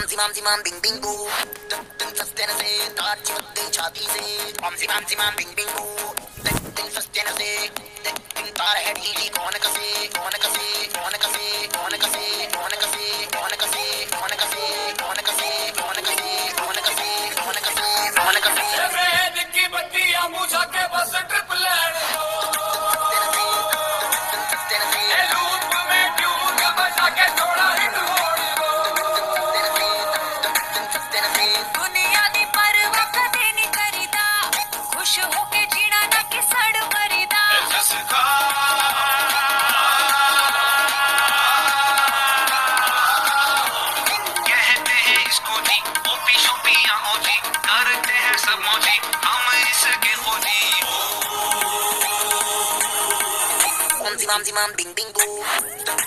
ओम सिमाम सिमाम बिंग बिंग बू टन टन सस्तेन से तार की बत्ती छाती से ओम सिमाम सिमाम बिंग बिंग बू टन टन सस्तेन से टन टन तार है टीटी कौन कसे खुश होके जीना ना कि सड़ मरीदा कहते हैं इसको जी ओपी शोपी आओ जी करते हैं सब मोजी हम इसके खुदी Om Zimam Zimam Ding Ding Boo Tung